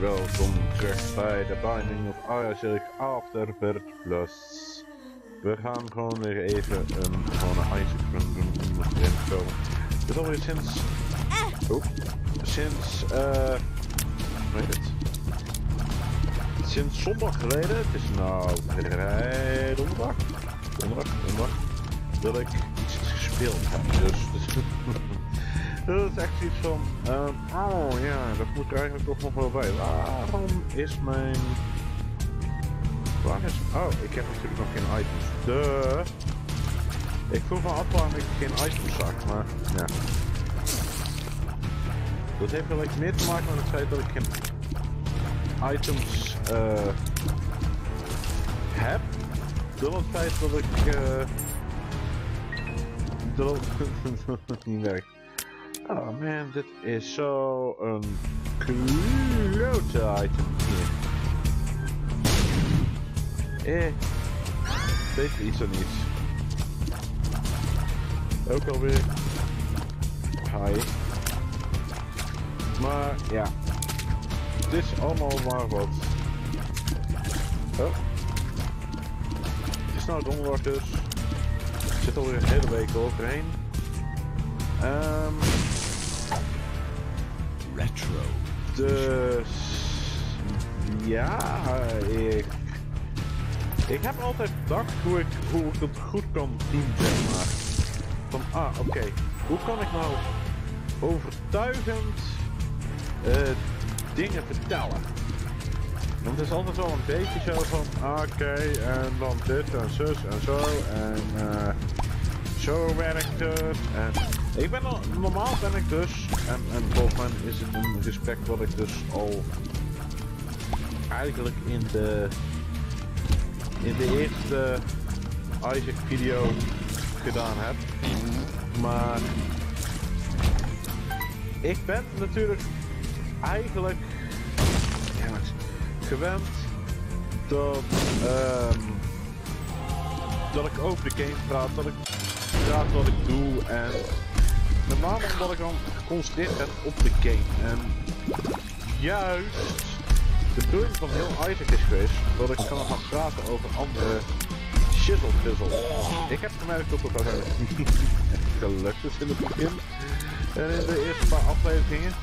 welkom terug bij de Binding of Isaac Afterbirth Plus. We gaan gewoon weer even een gewone Isaac run doen te komen. Het is alweer sinds... Oh, sinds... eh... heet het? Sinds zondag geleden, het is nou vrij donderdag, donderdag, donderdag, dat ik iets gespeeld heb. Dus dat is echt iets van, ehm, oh ja, dat moet er eigenlijk toch nog wel bij. Waarom is mijn... Waar is... Oh, ik heb natuurlijk nog geen items. De. Ik vroeg me af waarom ik geen items zag, maar ja. Dat heeft wel iets meer te maken met het feit dat ik geen items eh heb. Dan het feit dat ik... eh dat het niet werkt. Oh man, dit is zo een klote item hier. Eh, weet iets of niets. Ook alweer. Hi. Maar ja, het is allemaal maar wat. Oh. Het is nou donderdag dus. Ik zit alweer een hele week overheen. Ehm... Retro. Dus ja, ik, ik heb altijd gedacht hoe ik, hoe ik het goed kan doen, zeg maar. Van, ah, oké, hoe kan ik nou overtuigend eh, dingen vertellen? Want het is altijd wel een beetje zo van, ah, oké, en dan dit en zus en zo, en eh, zo werkt het, en ik ben al, normaal ben ik dus, en, en volgens mij is het een gesprek wat ik dus al eigenlijk in de, in de eerste Isaac video gedaan heb. Maar ik ben natuurlijk eigenlijk gewend dat, ehm, dat ik over de game praat, dat ik praat wat ik doe en name omdat ik dan geconcentreerd ben op de game. En juist de bedoeling van heel Isaac is geweest dat ik kan gaan praten over andere shizzle fizzle. Ik heb gemerkt dat dat echt gelukt is in het begin. En in de eerste paar afleveringen.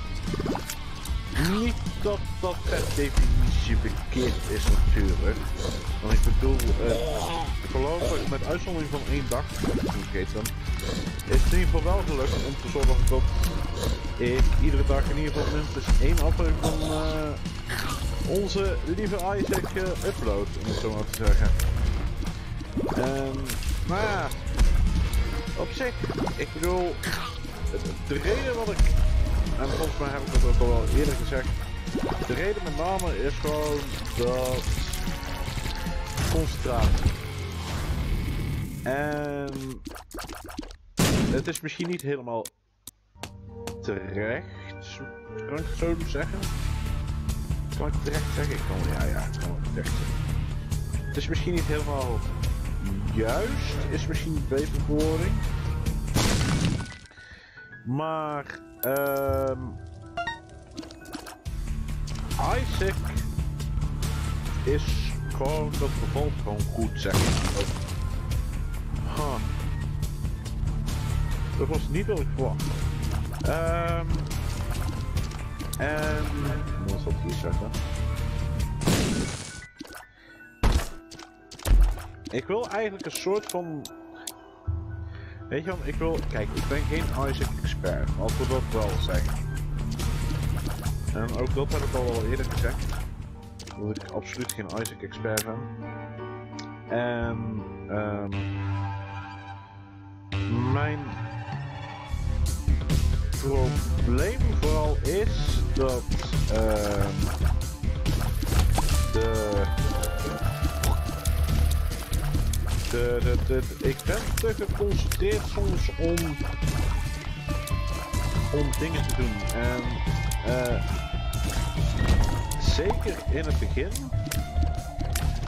Niet dat dat per definitie verkeerd is natuurlijk. Want ik bedoel, uh, voorlopig met uitzondering van één dag, is het in ieder geval wel gelukt om te zorgen dat ik iedere dag in ieder geval minstens één aflevering van uh, onze lieve Isaac uh, upload, om het zo maar te zeggen. En, maar ja, op zich, ik bedoel, de reden wat ik, en volgens mij heb ik dat ook al wel eerder gezegd, de reden met name is gewoon dat concentratie. En het is misschien niet helemaal terecht, kan ik het zo zeggen? Kan ik terecht zeggen? Ik kan, ja, ja, ik het terecht zeggen. Het is misschien niet helemaal juist, is misschien niet beter verwoording. Maar, ehm Isaac is gewoon, dat bevalt gewoon goed, zeg maar. Huh. Dat was niet wat ik verwacht. Um, en... Hoe zal ik hier zeggen? Ik wil eigenlijk een soort van... Weet je wat, ik wil... Kijk, ik ben geen Isaac expert, laten we dat wel zeggen. En ook dat heb ik al wel eerder gezegd. Dat ik absoluut geen Isaac expert ben. En... Um, mijn probleem vooral is dat uh, de, de, de, ik ben te geconcentreerd soms om, om dingen te doen. En uh, zeker in het begin.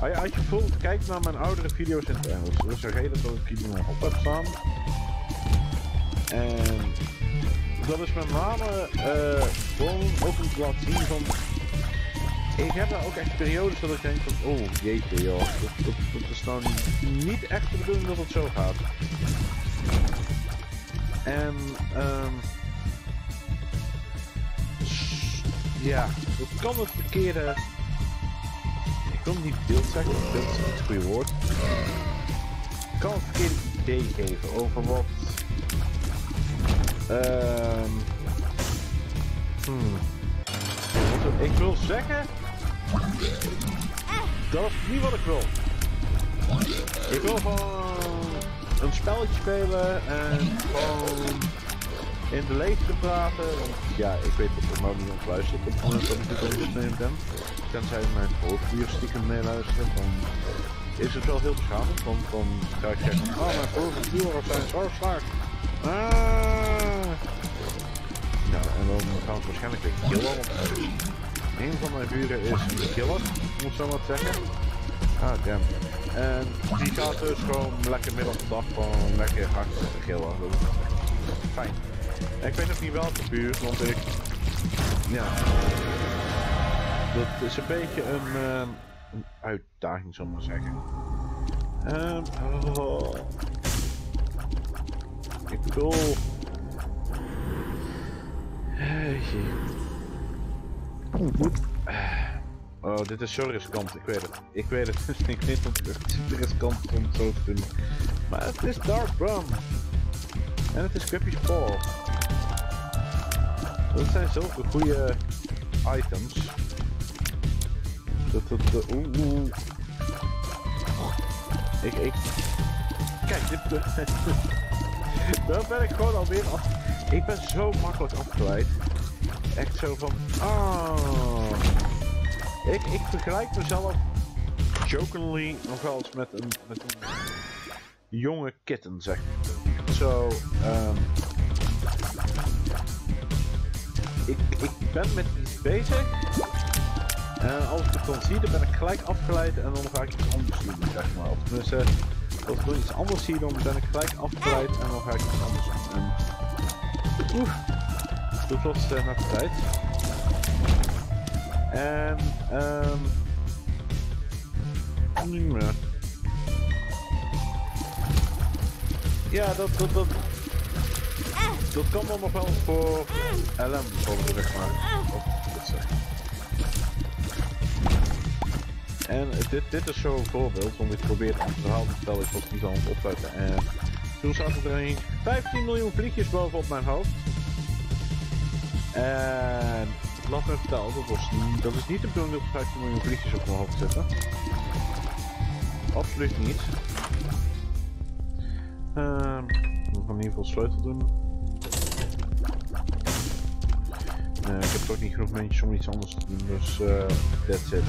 Als je, als je bijvoorbeeld kijkt naar mijn oudere video's in het Engels, dat is een reden dat ik die nog op heb staan. En dat is met name uh, gewoon ook te laten zien van ik heb daar ook echt periodes dat ik denk van, oh jeetje joh, dat, dat, is dan niet echt de bedoeling dat het zo gaat. En, um, ja, dat kan het verkeerde, ik wil niet beeld zeggen, beeld is het goede woord. Ik kan het verkeerde idee geven over wat, um, hmm. Ik wil zeggen dat is niet wat ik wil. Ik wil gewoon een spelletje spelen en gewoon in de leefte praten. Ja, ik weet er nou niemand luistert op het moment dat ik dit opnemen ben. Tenzij mijn hoofdbuur stiekem meeluistert, dan is het wel heel beschamend. Want dan ga ik zeggen, oh mijn hoofdburen zijn zo sterk. Ah. Nou, en dan gaan we waarschijnlijk weer killen. Een van mijn buren is een killer, moet zo maar zeggen. Ah, damn. En die gaat dus gewoon lekker midden op de dag gewoon lekker hard. Dat is fijn. Ik weet nog niet welke buurt, want ik... Ja. Dat is een beetje een, een uitdaging, zal ik maar zeggen. Um, oh. Ik. Oh, dit is zo riskant, ik weet het. Ik weet het, ik weet dat het riskant om het zo te doen. Maar het is Dark Rum. En het is Crypty's Paw. Dat zijn zulke goede items. Dat, dat, dat, oeh. Ik, ik... Kijk, dit... Daar ben ik gewoon alweer af... Ik ben zo makkelijk afgeleid echt zo van, ah. Ik, ik vergelijk mezelf jokingly nog wel eens met een, met een jonge kitten, zeg Zo, um, ik, ik ben met iets bezig. En als ik het dan zie, dan ben ik gelijk afgeleid en dan ga ik iets anders doen, zeg maar. Of als ik iets anders zie, dan ben ik gelijk afgeleid en dan ga ik iets anders doen. En, oef. Dat was uh, naar de tijd. En, um, niet meer. Ja, dat, dat, dat, dat kan dan nog wel voor LM worden, zeg maar. En dit, dit is zo'n voorbeeld, want ik probeer het verhaal te vertellen, ik was niet aan het. En toen zaten er een 15 miljoen vliegjes boven op mijn hoofd. En laat me vertellen, dat, was, dat is niet de bedoeling dat 15 miljoen vliegjes op mijn hoofd zitten. Absoluut niet. Uh, we gaan in ieder geval sleutel doen. Uh, ik heb toch niet genoeg muntjes om iets anders te doen, dus uh, that's it.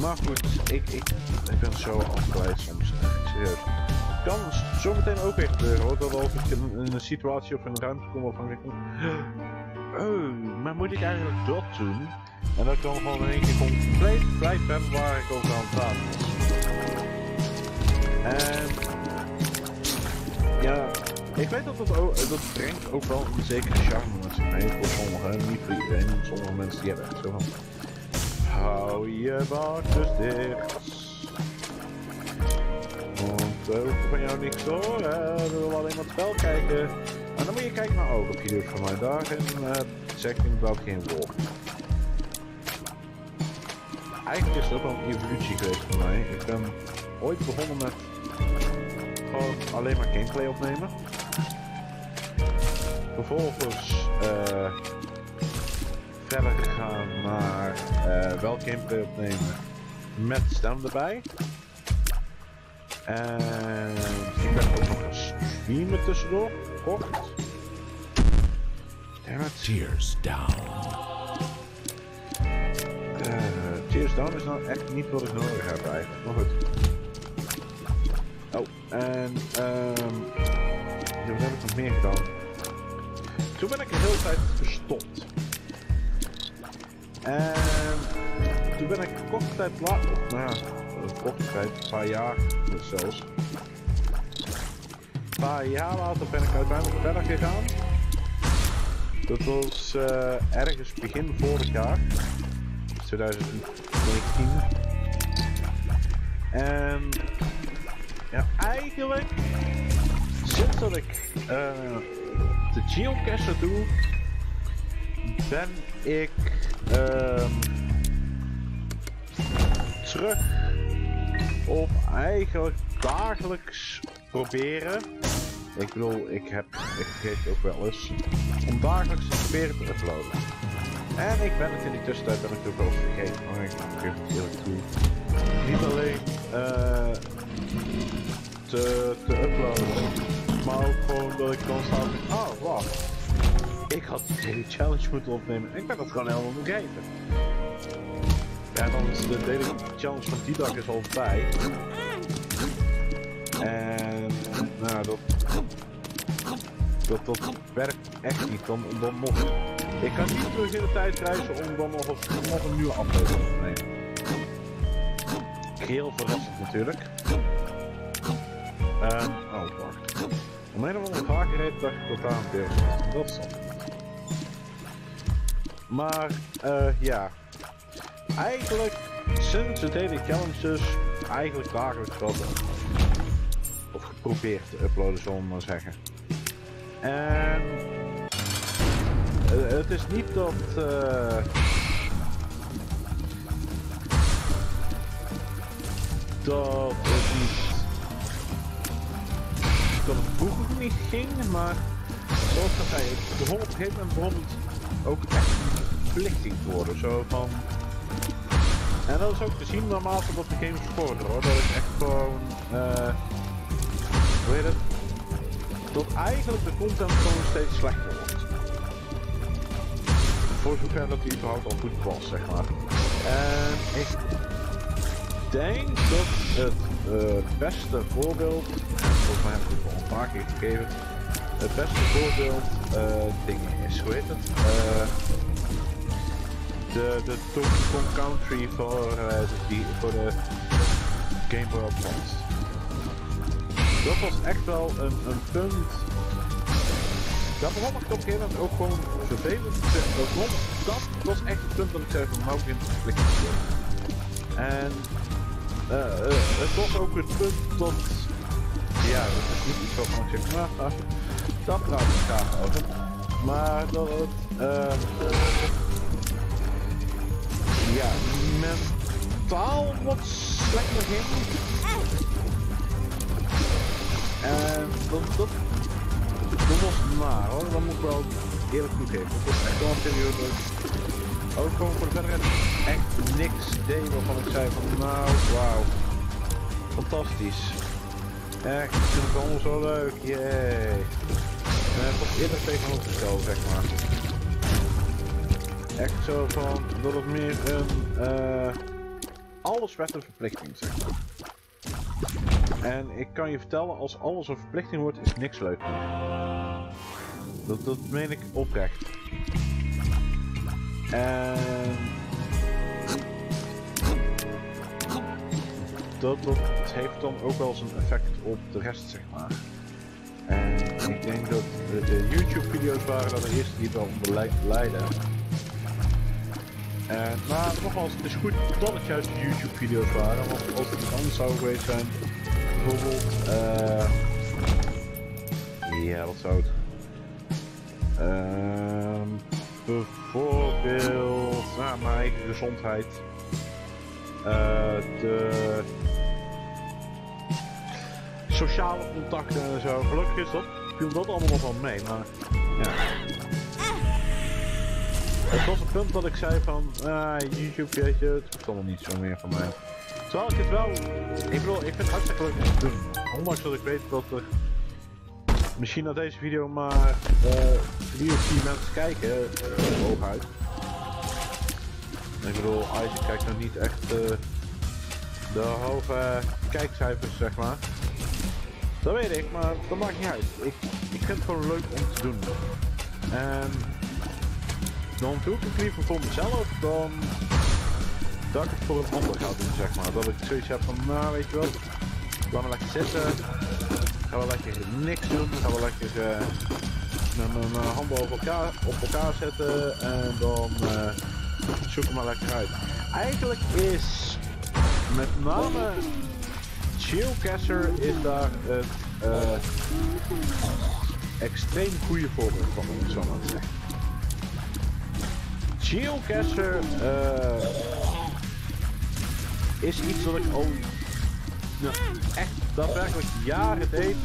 Maar goed, ik, ik, ik ben zo afgeleid soms, echt serieus kan zometeen ook weer gebeuren hoor. Dat als ik in, een situatie of in een ruimte kom waarvan ik Oh, maar moet ik eigenlijk dat doen? En dan kan gewoon in één keer compleet blijf hebben waar ik over aan het praten En ja, ik weet dat dat, ook, dat brengt ook wel een zekere charme met zich mee voor sommigen, niet voor iedereen. Sommige mensen die hebben echt zo van, hou je bakjes dicht. We hoeven van jou niks te horen. We willen alleen maar het spel kijken. En dan moet je kijken naar oogopje van mij. Daarin uh, zeg ik wel geen woord. Eigenlijk is ook wel een evolutie geweest voor mij. Ik ben ooit begonnen met gewoon alleen maar gameplay opnemen. Vervolgens uh, verder gegaan naar uh, wel gameplay opnemen met stem erbij. En ik ben ook nog een streamer tussendoor. Kort. Tears down. Uh, tears down is nou echt niet wat ik nodig heb eigenlijk. Maar goed. Oh, en um, wat heb ik nog meer gedaan? Toen ben ik een hele tijd gestopt. En toen ben ik korte tijd later, nou ja, korte tijd, een paar jaar zelfs. Een paar jaar later ben ik uiteindelijk verder gegaan. Dat was uh, ergens begin vorig jaar. 2019. En ja, eigenlijk sinds dat ik uh, de geocacher doe, ben ik uh, terug op eigenlijk dagelijks proberen. Ik bedoel, ik heb, ik vergeet ook wel eens, om dagelijks te proberen te uploaden. En ik ben het in die tussentijd ben ik ook wel vergeten, maar ik geef het eerlijk toe. Niet alleen uh, te, te uploaden, maar ook gewoon dat ik dan sta van, oh wacht, ik had die hele challenge moeten opnemen. Ik ben dat gewoon helemaal vergeten. Ja, dan is de daily challenge van die dag is al voorbij. En nou, dat, dat, dat werkt echt niet. Dan, dan nog, ik kan niet terug in de tijd reizen om dan nog, nog een nieuwe aflevering te nemen. Heel verrassend natuurlijk. Oh, wacht. Om een of andere reden dacht ik dat beeld was. Dat is. Maar, uh, ja. Eigenlijk, sinds het hele challenges, eigenlijk dagelijks wel Of geprobeerd te uploaden, zullen we maar zeggen. En... Uh, het is niet dat... Uh, dat het. Dat het vroeger niet ging, maar... Zoals ik zei, ik begon op een gegeven moment begon het ook echt verplichting te worden. Zo van... En dat is ook te zien naarmate dat de games vorderen hoor. Dat ik echt gewoon... Uh, hoe heet het? Dat eigenlijk de content gewoon steeds slechter wordt. Voor zover dat die überhaupt al goed was, zeg maar. En ik denk dat het uh, beste voorbeeld, en volgens mij heb ik het al een paar keer gegeven, het beste voorbeeld uh, dingen is, hoe heet? Uh, de, de Country voor, voor de Game Boy Advance. Dat was echt wel een, een punt. Dat begon ik op een gegeven moment ook gewoon vervelend. Dat, dat was echt het punt dat ik zei van nou begint het flikken En uh, uh, het was ook het punt dat ja, dat is niet iets waarvan ik zeg, dat praat ik graag over. Maar dat het, uh, ja, mentaal wat slechter ging. En dat, dat, dat was maar hoor, dat moet ik wel eerlijk toegeven. Het was echt periode ook gewoon voor de verder echt niks deed waarvan ik zei van nou, wauw, fantastisch. Echt, vind het allemaal zo leuk, yay. Uh, toch eerder tegenovergesteld, zeg maar. Echt zo van, dat het meer een, uh, alles werd een verplichting, zeg maar. En ik kan je vertellen, als alles een verplichting wordt, is niks leuk. Dat, dat meen ik oprecht. En... Dat, dat heeft dan ook wel zijn effect op de rest, zeg maar. En ik denk dat de, de YouTube-video's waren dat de eerste die wel onder lijden. En, maar nogmaals, het is goed dat het juist de YouTube-video's waren, want als het anders zou geweest zijn, bijvoorbeeld, uh, ja, wat zou het? Uh, bijvoorbeeld, nou, mijn eigen gezondheid, uh, de sociale contacten en zo. Gelukkig is dat, viel dat allemaal nog wel mee, maar ja. Het was een punt dat ik zei van, ah, YouTube weet je, het hoeft allemaal niet zo meer van mij. Terwijl ik het wel, ik bedoel, ik vind het hartstikke leuk om te doen. Ondanks dat ik weet dat er misschien naar deze video maar uh, of vier mensen kijken, uh, hooguit. Ik bedoel, Isaac kijkt nog niet echt uh, de hoge kijkcijfers, zeg maar. Dat weet ik, maar dat maakt niet uit. Ik, ik vind het gewoon leuk om te doen. En dan doe ik het liever voor mezelf dan dat ik het voor een ander ga doen, zeg maar. Dat ik zoiets heb van, nou weet je wel, laat me lekker zitten. Gaan we lekker niks doen. Gaan we lekker met mijn handen over elkaar, op elkaar zetten. En dan uh, zoek hem maar lekker uit. Eigenlijk is met name Geocacher is daar een uh, extreem goede voorbeeld van, om het zo maar zeggen. Geocacher is iets wat ik al nou, echt daadwerkelijk jaren deed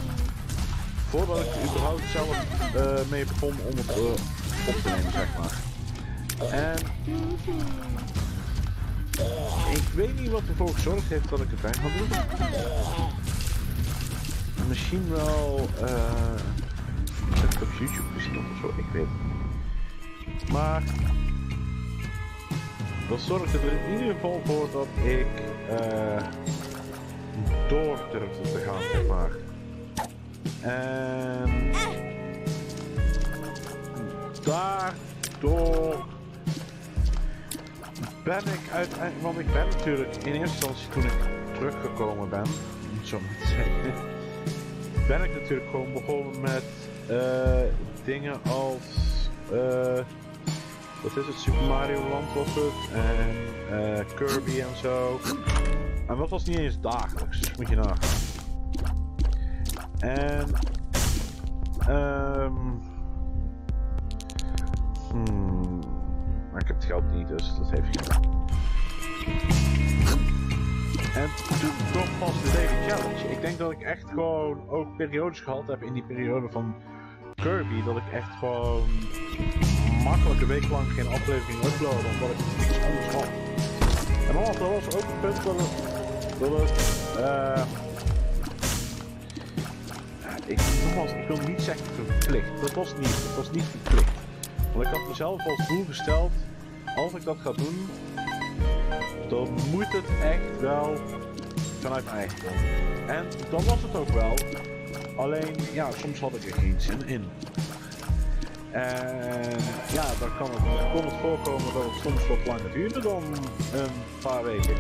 voordat ik er überhaupt zelf uh, mee begon om het uh, op te nemen, zeg maar. En ik weet niet wat ervoor gezorgd heeft dat ik het bij ga doen. Misschien wel uh, het op YouTube gezien of zo, ik weet het. Maar dat zorgde er in ieder geval voor dat ik uh, door durfde te gaan, zeg maar. En daardoor ben ik uiteindelijk, want ik ben natuurlijk in eerste instantie toen ik teruggekomen ben, zo maar zeggen, ben ik natuurlijk gewoon begonnen met uh, dingen als, uh, wat is het, Super Mario Land was het, en uh, Kirby en zo. En dat was niet eens dagelijks, dus moet je nagaan. En, um, hmm, maar ik heb het geld niet, dus dat heeft geen. En toen kwam pas de Daily Challenge. Ik denk dat ik echt gewoon ook periodes gehad heb in die periode van Kirby. Dat ik echt gewoon makkelijk een week lang geen aflevering uploaden omdat ik niks anders had. En dan was ook een punt dat het, uh, ik, nogmaals, ik wil niet zeggen verplicht. Dat was niet, dat was niet verplicht. Want ik had mezelf als doel gesteld, als ik dat ga doen, dan moet het echt wel vanuit mijn eigen. En dan was het ook wel. Alleen, ja, soms had ik er geen zin in. En ja, dan kan het, kon het voorkomen dat het soms wat langer duurde dan een paar weken.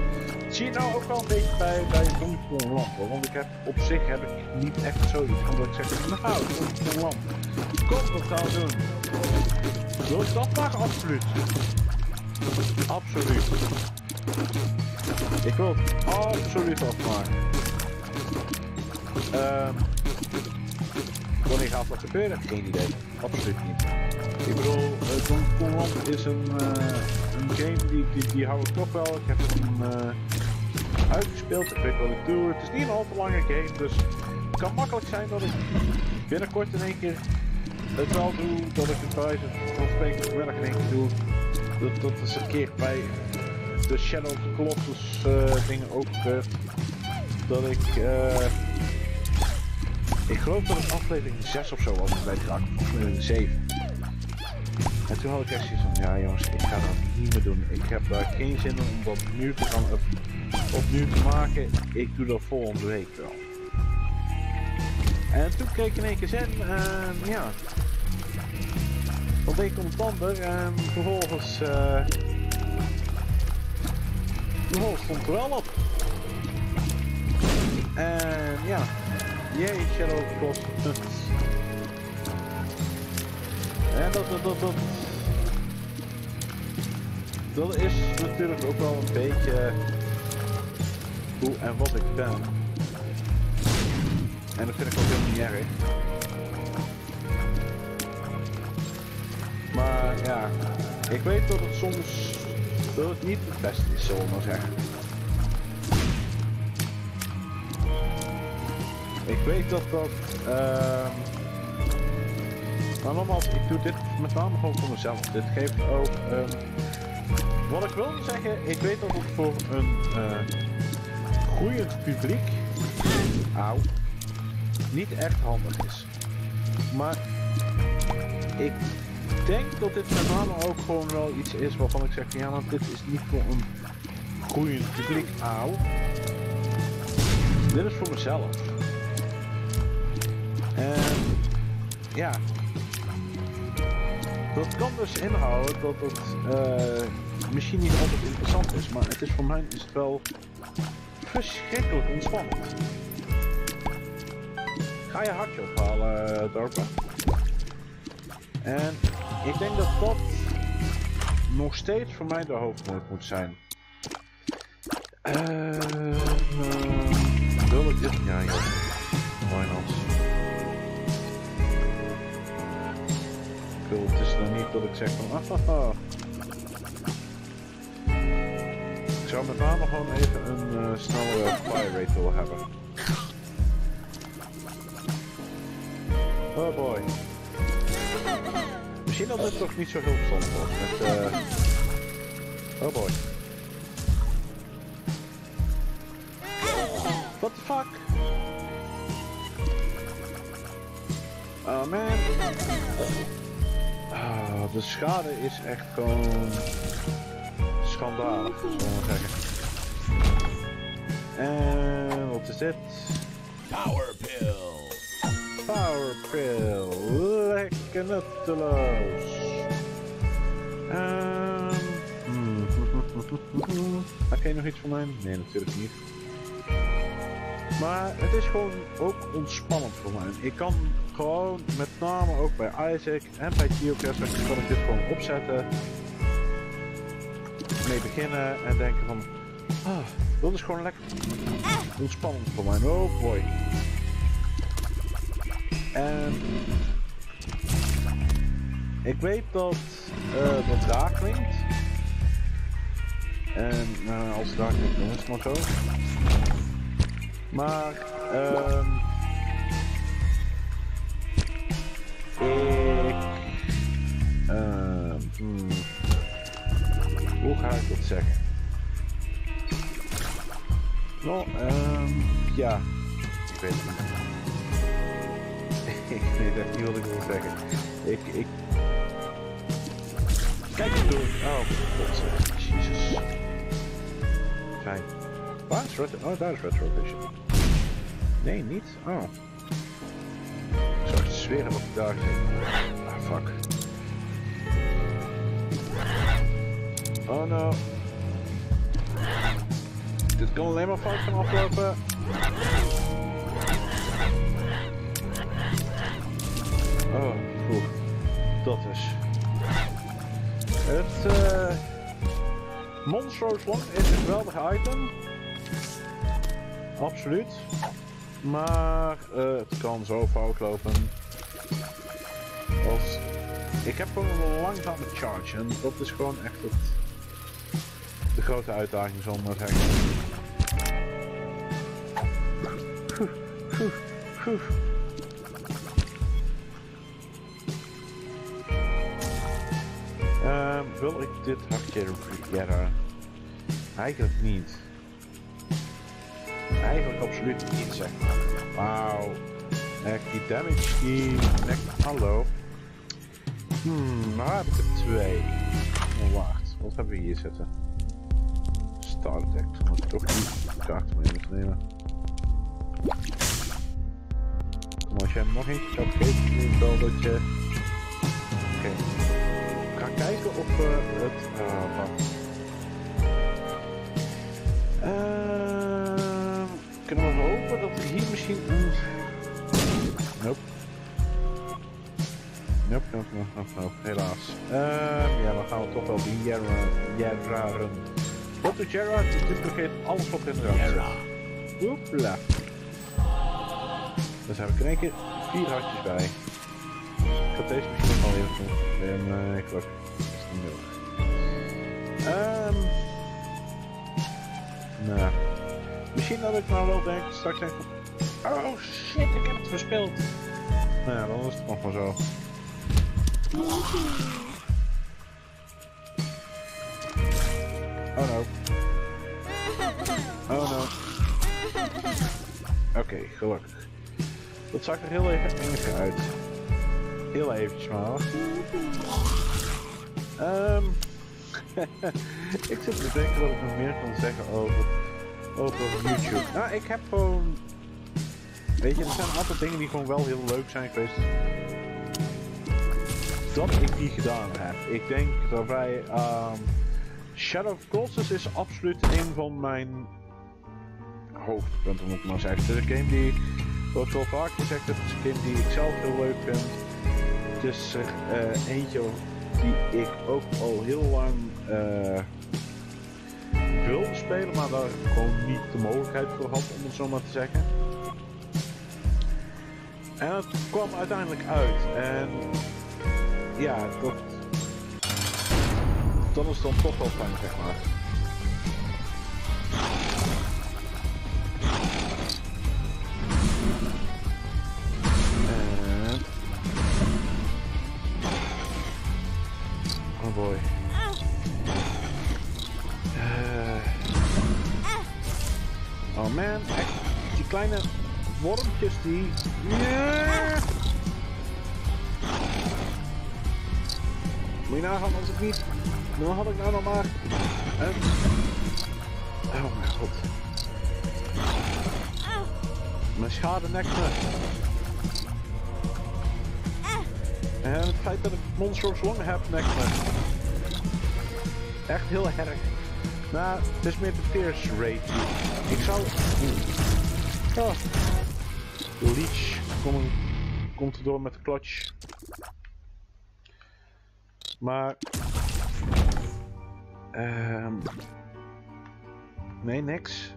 Zie je nou ook wel een beetje bij, bij Donkey Land Want ik heb, op zich heb ik niet echt zoiets van dat ik zeg, nou, Donkey Land. Wat gaan we doen? Ik dat maar? Absoluut. Absoluut. Ik wil het absoluut afmaken. Um, wanneer gaat dat gebeuren? Geen idee. Absoluut niet. Ik bedoel, uh, Donkey Kong is een, uh, een game die, die, die hou ik toch wel. Ik heb hem uh, uitgespeeld, ik weet wat ik doe. Het is niet een al te lange game, dus het kan makkelijk zijn dat ik binnenkort in één keer het wel doe. Dat ik het bij van spreken vanmiddag in één keer doe. Dat, dat is een keer bij de Shadow of the Colossus uh, dingen ook uh, dat ik uh, ik geloof dat het aflevering 6 of zo was bij de of aflevering 7 en toen had ik echt zoiets van ja jongens ik ga dat niet meer doen. Ik heb daar geen zin in om dat nu te gaan op, opnieuw te maken. Ik doe dat volgende week wel. En toen kreeg ik in één keer zin en ja. Van een komt het ander? En vervolgens uh, hol stond er wel op. En ja, jee, Shadow En dat, dat, dat, dat, dat is natuurlijk ook wel een beetje hoe en wat ik ben. En dat vind ik ook helemaal niet erg. Maar ja, ik weet dat het soms dat het niet het beste is, zullen we maar zeggen. Ik weet dat dat... Uh... Maar nogmaals, ik doe dit met name gewoon voor mezelf. Dit geeft ook... Um... Wat ik wil zeggen, ik weet dat het voor een uh, groeiend publiek... Auw. Niet echt handig is. Maar ik denk dat dit met name ook gewoon wel iets is waarvan ik zeg, ja, want dit is niet voor een groeiend publiek. Auw. Dit is voor mezelf. En ja, dat kan dus inhouden dat het uh, misschien niet altijd interessant is, maar het is voor mij is het wel verschrikkelijk ontspannend. Ga je hartje ophalen, uh, Dorpen? En ik denk dat dat nog steeds voor mij de hoofdmoot moet zijn. Eh, uh, wil ik dit? Ja, joh. Wil, het is dan niet dat ik zeg van, ah. Ik zou met name gewoon even een uh, snelle fire rate willen hebben. Oh boy. Misschien dat dit toch niet zo heel verstandig wordt met uh... Oh boy. What the fuck? Oh man. Oh, de schade is echt gewoon schandalig, zullen we zeggen. En wat is dit? Power pill. Power pill. Lekker nutteloos. Um, hmm. Heb jij nog iets voor mij? Nee, natuurlijk niet. Maar het is gewoon ook ontspannend voor mij. Ik kan met name ook bij Isaac en bij Geocast, kan ik dit gewoon opzetten. Mee beginnen en denken van, ah, dat is gewoon lekker ontspannend voor mij. Oh boy. En ik weet dat uh, dat raar klinkt. En uh, als het raar klinkt, dan is het maar zo. Maar, um, ik, uh, hoe ga ik dat zeggen? Nou, um, ja, ik weet het niet. ik weet echt niet wat ik wil zeggen. Ik, ik, kijk door, oh, god, jezus. Fijn. Waar is Red? Oh, daar is Retro Vision. Nee, niet? Oh. Zweren ik daar. Ah, fuck. Oh no. Dit kan alleen maar fout gaan aflopen. Oh, oeh. Dat is. Het, uh... Monstrous One is een geweldige item. Absoluut. Maar uh, het kan zo fout lopen. Ik heb gewoon een langzame charge en dat is gewoon echt het... de grote uitdaging zal ik. Uh, wil ik dit hakje vergeten? Eigenlijk niet. Eigenlijk absoluut niet zeg. Wauw. Echt die damage die... Echt, hallo. Hmm, nou heb ik er twee. Oh, wacht. Wat hebben we hier zitten? Start deck. Moet ik toch die kaart mee moeten nemen. Kom als jij nog eentje gaat geven, wel dat je... Oké. Okay. Ik ga kijken of we het... Uh. Uh, kunnen we hopen dat er hier misschien Nope, nope, nope, nope, nope. helaas. Uh, ja, dan gaan we toch wel. Wat doet Jerra? Die dupliceert alles wat in de ruimte zit. Oepla. Dus heb ik in één keer vier hartjes bij. Ik ga deze misschien nog wel even doen. En uh, ik geloof dat is niet nodig. Ehm... Um, nou, misschien dat ik nou wel denk, straks denk van, oh shit, ik heb het verspeeld. Nou ja, dan is het nog maar zo. Oh no. Oh no. Oké, okay, gelukkig. Dat zag er heel even uit. Heel eventjes maar. Um, ik zit te denken wat ik nog meer kan zeggen over, over YouTube. Nou, ik heb gewoon... Weet je, er zijn een aantal dingen die gewoon wel heel leuk zijn geweest. Dat ik die gedaan heb. Ik denk dat wij... Um, Shadow of Colossus is absoluut een van mijn hoofdpunten, moet ik maar zeggen. Het is een game die, wat ik al vaak gezegd heb, het is een game die ik zelf heel leuk vind. Het is er uh, eentje die ik ook al heel lang uh, wilde spelen, maar daar gewoon niet de mogelijkheid voor had, om het zo maar te zeggen. En het kwam uiteindelijk uit. En ja, dat, dat is dan toch wel fijn, zeg maar. kleine wormpjes die... Moet je nagaan als ik niet... Dan had ik nou nog maar... Oh mijn god. Mijn schade nekt me. En het feit dat ik monsters long heb nekt me. Echt heel erg. Nou, het is meer de fierce rate. Ik zou... Oh. Leech kom, komt er door met de clutch. Maar... Um, nee, niks.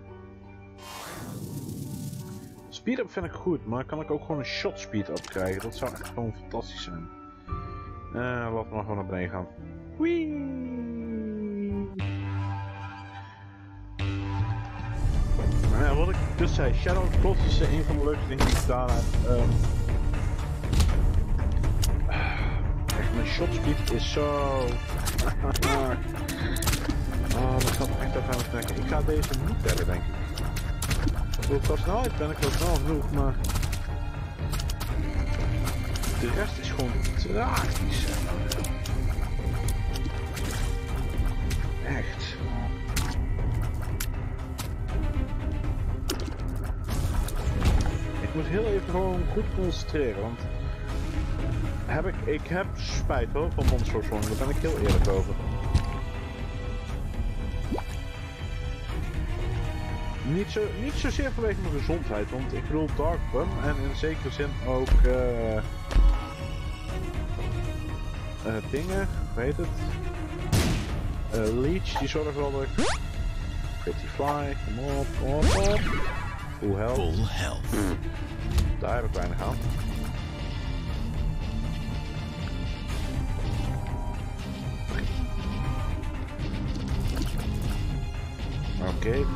Speed up vind ik goed, maar kan ik ook gewoon een shot speed up krijgen? Dat zou echt gewoon fantastisch zijn. Uh, laten we maar gewoon naar beneden gaan. Wee! ja, wat ik dus zei, Shadow Cross is een van de leukste dingen die ik gedaan heb. Um, mijn shotspeed is zo... oh, dat gaat echt even aan het trekken. Ik ga deze niet verder, denk ik. Op qua snelheid ben ik wel snel genoeg, maar... De rest is gewoon tragisch. Echt. Ik moet heel even gewoon goed concentreren, want heb ik, ik heb spijt hoor van Monster Song, daar ben ik heel eerlijk over. Niet, zo, niet zozeer vanwege mijn gezondheid, want ik bedoel Dark Bum en in zekere zin ook uh, uh, dingen, weet het. Uh, Leech, die zorgen wel dat ik... Pretty Fly, kom op, kom op, kom op. Full health. Full health. Daar heb ik weinig aan.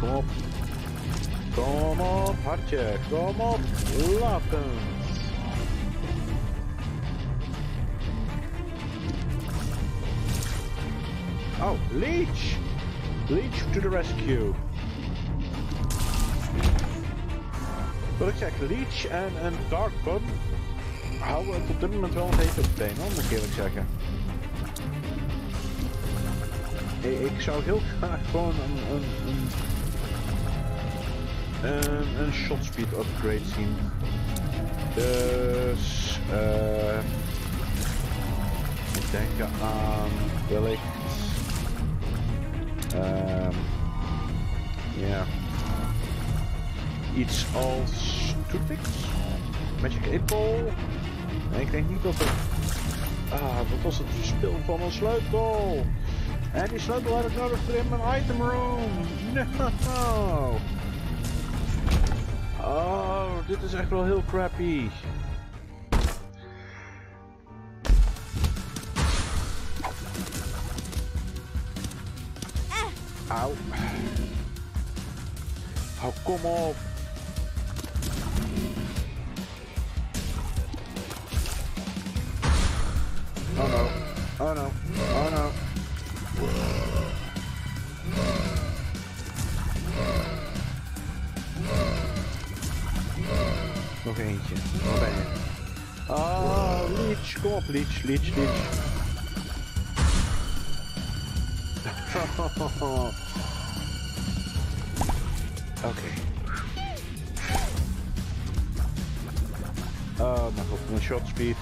Kom op. Kom op, hartje. Kom op, laten. Oh, Leech! Leech to the rescue. Wat ik zeg, Leech en, en Dark houden het op dit moment wel een beetje op been, moet ik eerlijk zeggen. Ik zou heel graag gewoon een, een, een, een, een shot speed upgrade zien. Dus, uh, ik denk aan wellicht, um, ja iets als Toothpicks? Magic 8 Ball? Nee, ik denk niet dat het... Ah, dat was het spel van een sleutel. En die sleutel had ik nodig voor in mijn item room. No. Oh, dit is echt wel heel crappy. Auw. Oh, kom op. Leech. Leech, Leech. Okay. Oh mijn god, mijn shot speed.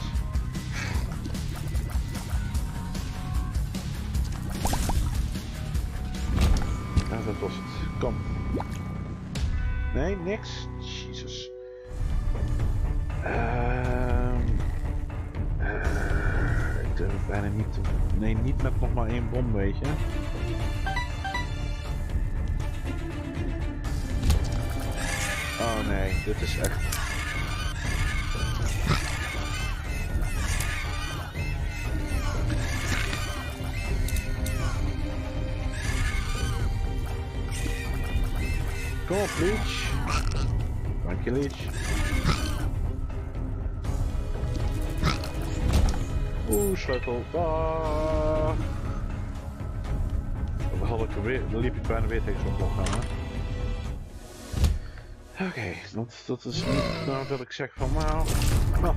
dat was het. Kom. Nee, niks. Nee, niet met nog maar één bom, weet je. Oh nee, dit is echt. Kom op, Leech. Dank je, Leech. Dag. Dan, dan liep ik bijna weer tegen zo'n blok. Oké, dat, dat is niet nou dat ik zeg van nou. ah.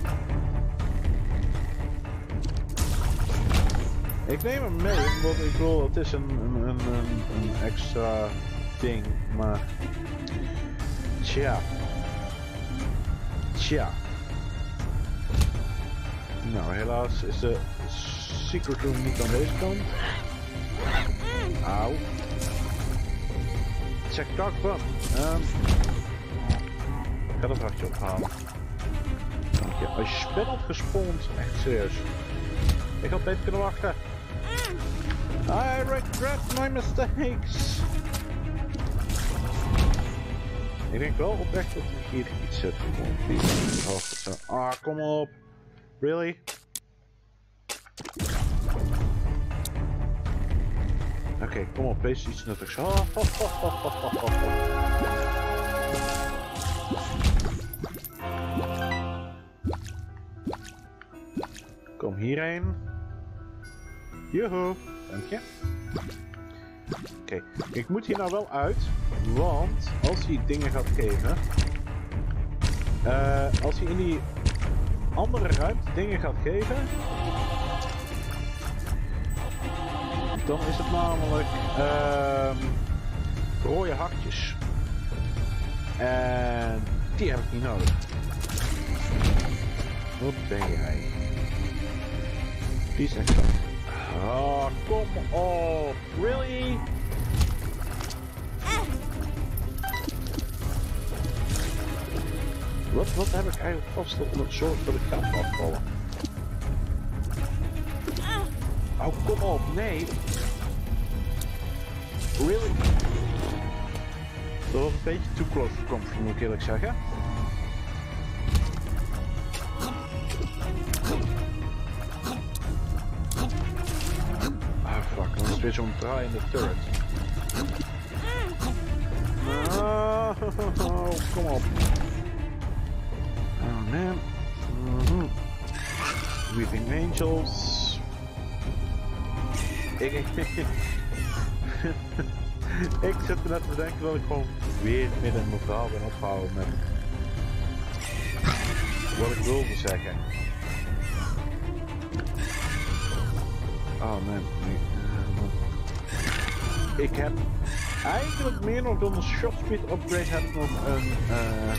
Ik neem hem mee, want ik bedoel, het is een, een, een, een, een extra ding, maar. Tja. Tja. Nou, helaas is de secret room niet aan deze kant. Auw. Check dark bun. Ehm ik ga dat hartje ophalen. Dank je. Als je spin had echt serieus. Ik had beter kunnen wachten. I regret my mistakes. Ik denk wel oprecht dat er hier iets zo. Ah, kom op. Really? Oké, kom op, wees iets nuttigs. Oh. Kom hierheen. Joehoe, dank je. Oké, ik moet hier nou wel uit, want als hij dingen gaat geven, eh, als hij in die andere ruimte dingen gaat geven, dan is het namelijk ehm, rode hartjes. En die heb ik niet nodig. Wat ben jij? Die echt zo. Oh, kom op. Really? Wat, wat heb ik eigenlijk vast om het zorg dat ik ga afvallen? Oh, kom op, nee. Really? Dat was een beetje too close for comfort, moet ik eerlijk zeggen. Ah, fuck, dan is weer zo'n draaiende turret. Ah, kom op. Oh man. Mhm. Weeping Angels. Ik, ik, zit er net te denken dat ik gewoon weer midden in mijn verhaal ben opgehouden met wat ik wilde zeggen. Oh man. Ik, eh, ik heb eigenlijk meer nog dan een shot speed upgrade heb ik nog een, eh,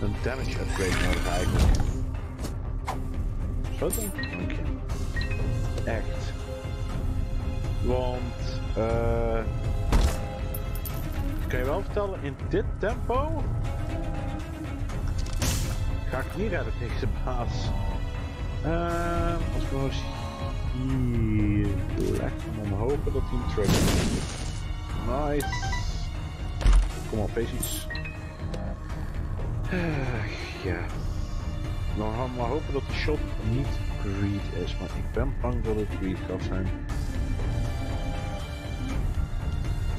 een damage upgrade nodig eigenlijk. Zo dan? Je. Echt. Want, eh. kan je wel vertellen, in dit tempo. ga ik niet redden tegen zijn baas. Ehm, als we nou hier leggen, dan hopen dat hij een trigger Nice. Kom op, wees iets. Eh, ja. Nou, gaan we maar hopen dat de shot niet greed is, maar ik ben bang dat het greed gaat zijn.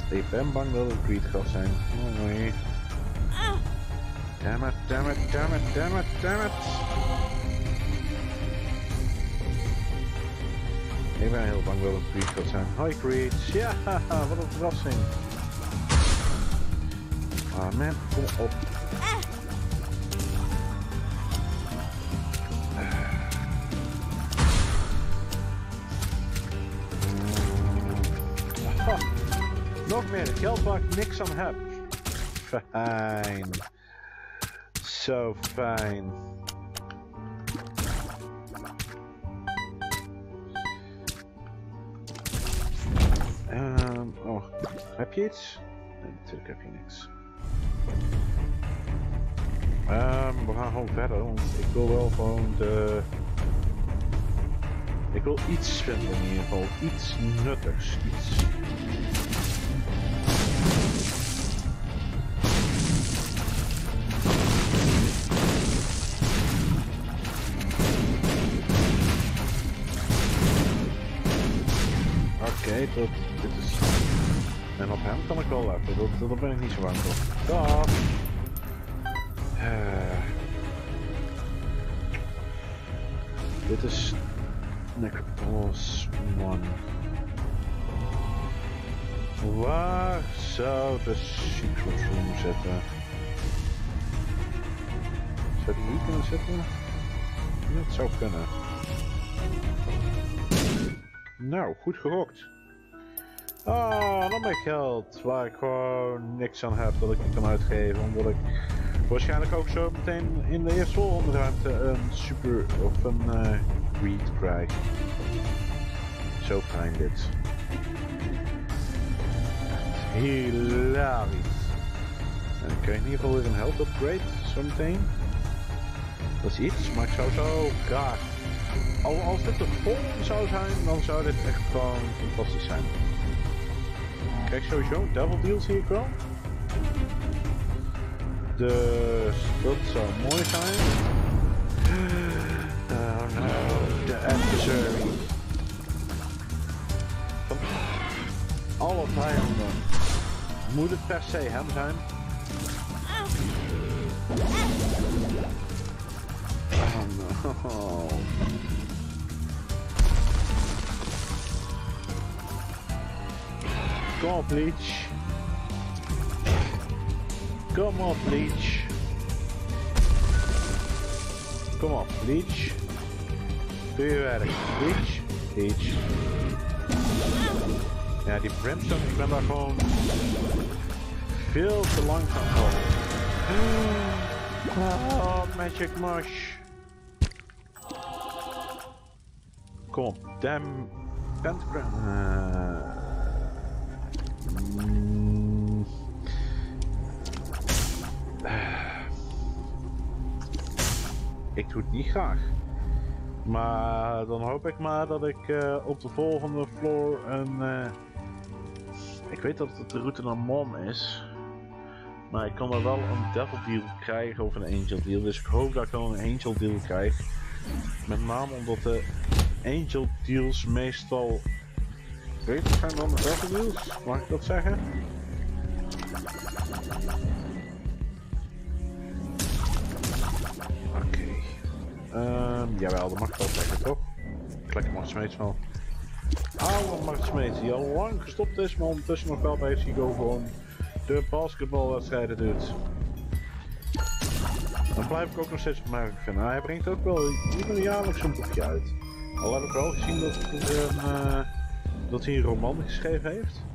Ik ben bang dat het greed gaat zijn. Oh nee. Damn it, damn it, damn. Ik ben heel bang dat het greed gaat zijn. Hi greed. Ja, wat een verrassing. Ah man, kom op. geld waar ik niks aan heb. Fijn. Zo fijn. Ehm, oh, heb je iets? Nee, natuurlijk heb je niks. Ehm, we gaan gewoon verder, want ik wil wel gewoon de Ik wil iets vinden in ieder geval. Iets nuttigs. Iets. Oké, dat, dit is... En op hem kan ik wel letten, dat, daar ben ik niet zo bang voor. Eh. dit is... Necropos man. Waar zou de secret room zitten? Zou die hier kunnen zitten? Het zou kunnen. Nou, goed gerokt. Ah, dan mijn geld. Waar ik gewoon niks aan heb dat ik niet kan uitgeven. Omdat ik waarschijnlijk ook zo meteen in de eerste volgende ruimte een super of een uh, read krijg. Zo fijn dit. Hilarisch. En dan krijg in ieder geval weer een health upgrade zometeen. Dat is iets, maar ik zou zo graag al, als dit er vol zou zijn, dan zou dit echt gewoon fantastisch zijn. Kijk sowieso, devil deals zie ik wel. Dus dat zou mooi zijn. Oh no, de adversary. Alle vijanden. Moet het per se hem zijn? Oh no. Kom op, Bleach. Kom op, Bleach. Kom op, Bleach. Doe je werk. Bleach. Bleach. Ja, die brimstone, ik ben daar gewoon veel te lang van. Oh, oh magic mush. Kom op, damn pentagram. Uh, Mm. Ik doe het niet graag. Maar dan hoop ik maar dat ik uh, op de volgende floor een... Uh, ik weet dat het de route naar Mom is. Maar ik kan er wel een Devil Deal krijgen of een Angel Deal. Dus ik hoop dat ik wel een Angel Deal krijg. Met name omdat de Angel Deals meestal beter zijn dan de Deals. Mag ik dat zeggen? Oké. Um, jawel, dat mag wel zeggen, toch? Lekker Mart Smeets wel. Oude Mart Smeets, die al lang gestopt is, maar ondertussen nog wel bij Sigo gewoon de basketbalwedstrijden doet. Dan blijf ik ook nog steeds opmerkelijk vinden. Hij brengt ook wel ieder jaarlijks een boekje uit. Al heb ik wel gezien dat, een, uh, dat hij een roman geschreven heeft.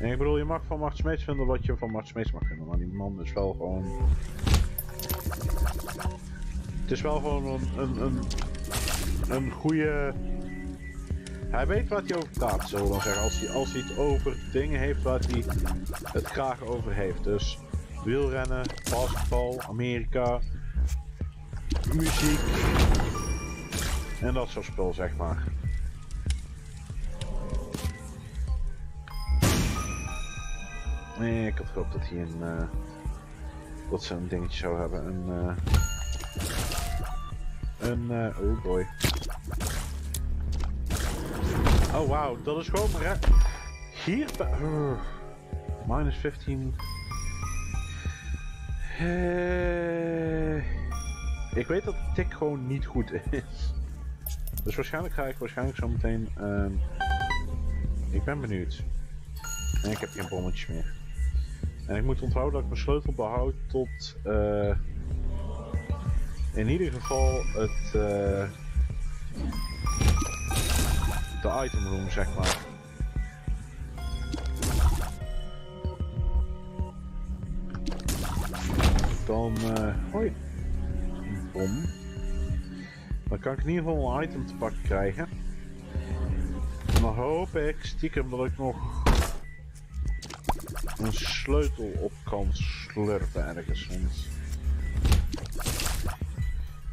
En ik bedoel, je mag van Mart Smeets vinden wat je van Mart Smeets mag vinden, maar die man is wel gewoon... Het is wel gewoon een, een, een, goede... Hij weet wat hij over praat, zullen we dan zeggen. Als hij, als hij het over dingen heeft waar hij het graag over heeft. Dus wielrennen, basketbal, Amerika, muziek en dat soort spul, zeg maar. Nee, ik had gehoopt dat hij een... Uh, dat ze een dingetje zou hebben. Een... Uh, een... Uh, oh boy. Oh wauw, dat is gewoon... Hier... Uh, minus 15... Uh, ik weet dat de tik gewoon niet goed is. Dus waarschijnlijk ga ik waarschijnlijk zo meteen... Uh, ik ben benieuwd. En ik heb geen bommetjes meer. En ik moet onthouden dat ik mijn sleutel behoud tot uh, in ieder geval het uh, de item room zeg maar. Dan uh, hoi bom. Dan kan ik in ieder geval een item te pakken krijgen. En dan hoop ik stiekem dat ik nog een sleutel op kan slurpen ergens. Want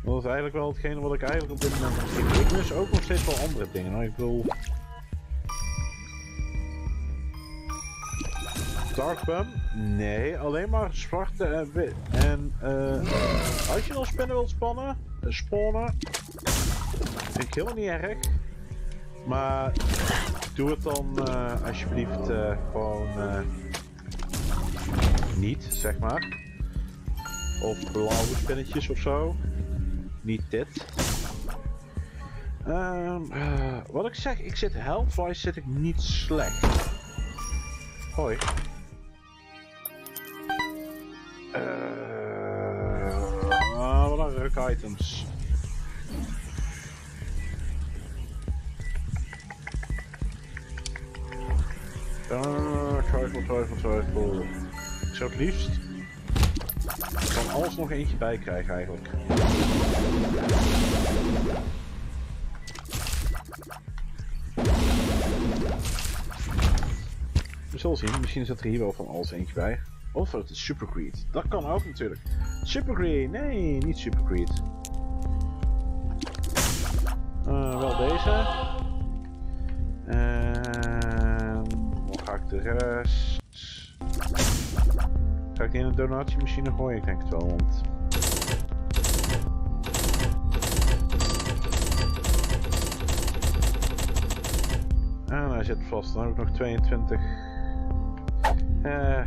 Dat is eigenlijk wel hetgene wat ik eigenlijk op dit moment... Ik, ik mis ook nog steeds wel andere dingen. Ik wil... Dark Bum? Nee, alleen maar zwarte en wit. En eh als je dan spinnen wilt spannen, eh, spawnen, vind ik helemaal niet erg. Maar doe het dan eh, alsjeblieft gewoon niet, zeg maar. Of blauwe spinnetjes of zo. Niet dit. Ehm, eh, wat ik zeg, ik zit health-wise zit ik niet slecht. Hoi. Ah, wat een ruk items. Ah, twijfel, twijfel, twijfel. Zou het liefst van alles nog eentje bij krijgen eigenlijk. We zullen zien, misschien zit er hier wel van alles eentje bij. Of het is Super Greed. Dat kan ook natuurlijk. Super Greed, nee, niet Super Greed. Eh, wel deze. En dan ga ik de rest. Ga ik in de donatiemachine gooien? Ik denk het wel, want. En hij zit vast. Dan heb ik nog 22. Eh,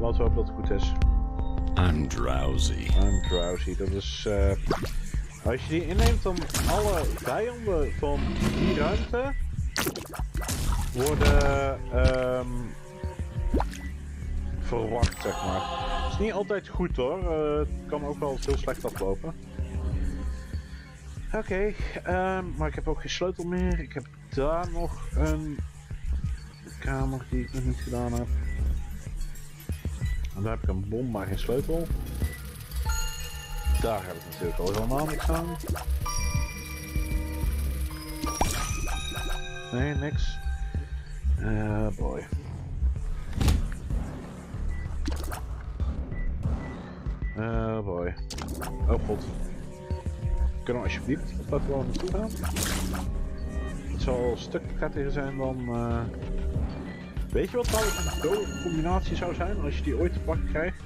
laten we hopen dat het goed is. I'm drowsy. I'm drowsy. Dat is. eh, als je die inneemt, dan alle vijanden van die ruimte worden ehm, verwacht, zeg maar. Het is niet altijd goed hoor. eh, het kan ook wel heel slecht aflopen. Oké, ehm, maar ik heb ook geen sleutel meer. Ik heb daar nog een kamer die ik nog niet gedaan heb. En daar heb ik een bom, maar geen sleutel. Daar heb ik natuurlijk al helemaal niks aan. Nee, niks. Eh, boy. Eh, boy. Oh god. Kunnen we alsjeblieft dat gewoon naartoe gaan? Het zal een stuk prettiger zijn dan... eh, Weet je wat trouwens een dode combinatie zou zijn als je die ooit te pakken krijgt?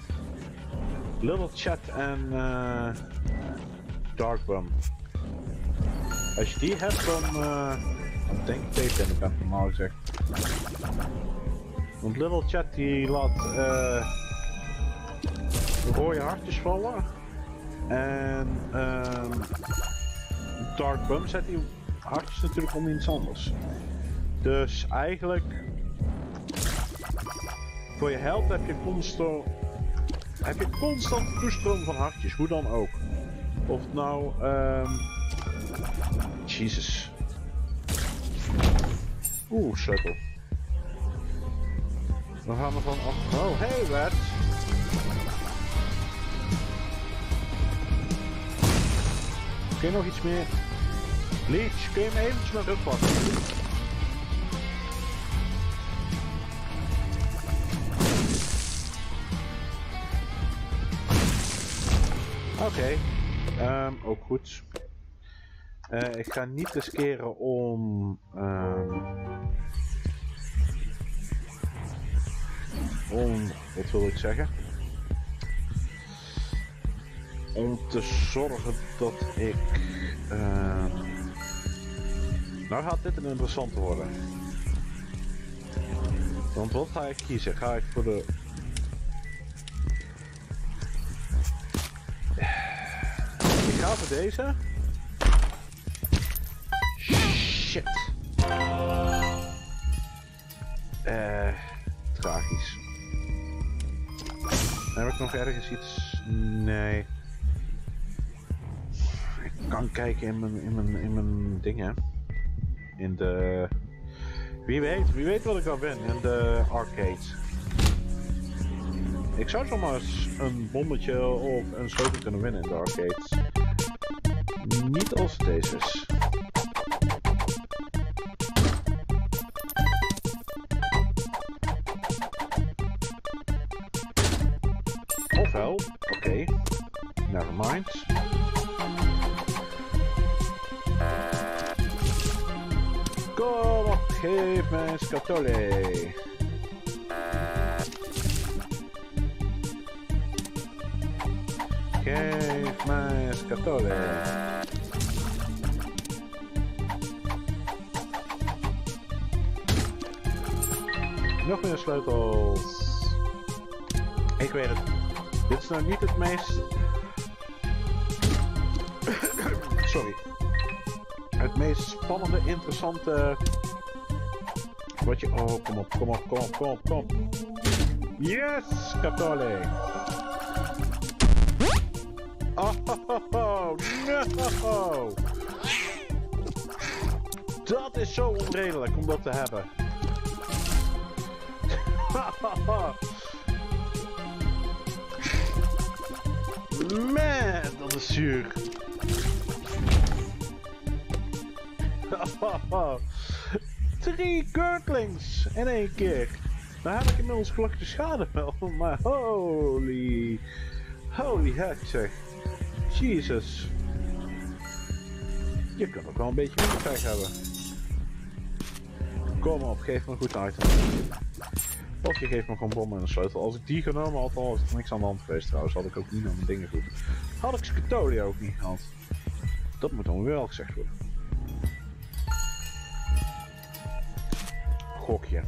Little Chat en eh Dark. Als je die hebt, dan, eh, dan denk ik tegen de pen, normaal gezegd. Want Little Chat die laat eh rode hartjes vallen. En ehm Dark Bum zet die hartjes natuurlijk om iets anders. Dus eigenlijk voor je helft heb je constant heb je constant toestroom van hartjes, hoe dan ook. Of nou, ehm Jesus. Oeh, sleutel. We gaan er van. Oh, hey, Red. Kun je nog iets meer? Leech, kun je me eventjes naar rug pakken? Oké, ehm, ook goed. Eh, ik ga niet riskeren om. ehm, om. Wat wil ik zeggen? Om te zorgen dat ik. ehm, nou gaat dit een interessante worden. Want wat ga ik kiezen? Ga ik voor de Ik ga voor deze. Shit. Eh, tragisch. Heb ik nog ergens iets? Nee. Ik kan kijken in mijn, in mijn, in mijn dingen. In de... Wie weet, wie weet wat ik al ben in de arcade. Ik zou zomaar eens een bommetje of een sleutel kunnen winnen in de arcades. Niet als het deze is. Ofwel, oké. Never mind. Scatole. Geef een scatole. Nog meer sleutels. Ik weet het. Dit is nou niet het meest... Sorry. Het meest spannende, interessante... Wat je... Oh, kom op, kom op, kom op, kom op, kom. Yes, Capitole. Oh, no. Dat is zo onredelijk om dat te hebben. Man, dat is zuur. Drie Gurtlings in één keer. Dan heb ik inmiddels gelukkig de schade wel, maar holy... Holy heck zeg. Jesus. Je kan ook wel een beetje minder hebben. Kom op, geef me een goed item. Of je geeft me gewoon bommen en een sleutel. Als ik die genomen had, dan was er niks aan de hand geweest trouwens. Had ik ook niet naar mijn dingen goed. Had ik Scatolia ook niet gehad. Dat moet dan wel gezegd worden. Gokje.